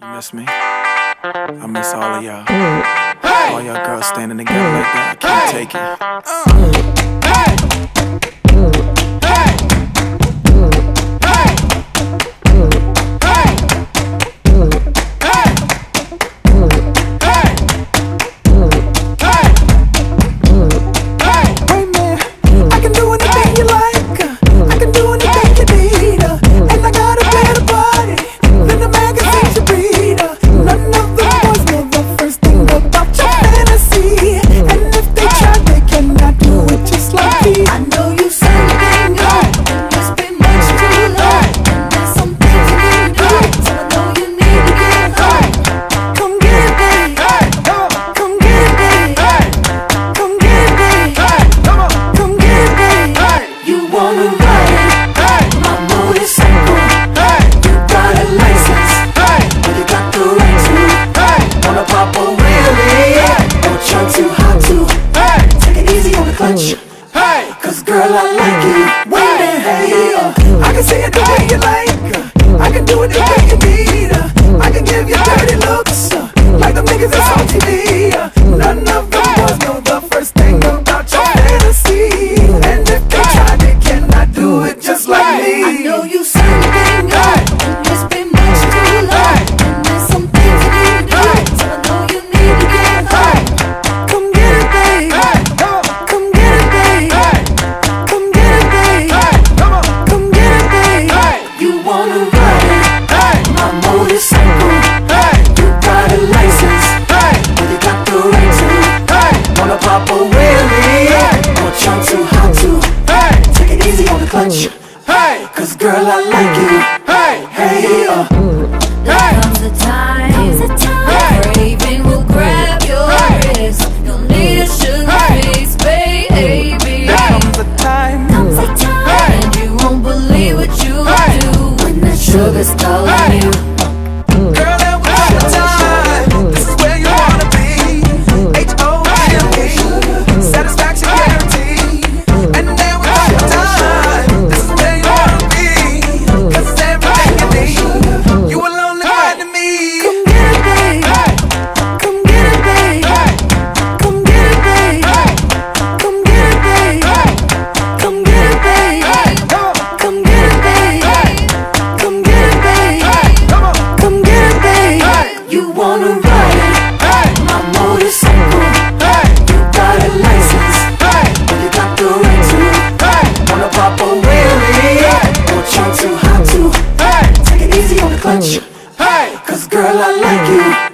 You miss me? I miss all of y'all. All y'all girls standing together like that. I can't take it. Uh. Cause girl, I like it. Wait, hey, I can say it the way you like. I can do it the way you need. Papa Willie. Hey. But I'm too hot to hey. take it easy on the clutch. Hey. Cause girl, I like you. Hey, hey, uh. hey. Comes a time, comes a time, hey. craving wanna ride My motorcycle. You got a license. But you got the right to. Wanna pop a wheelie. Don't try too hard to. Take it easy on the clutch. Hey. Cause girl, I like you.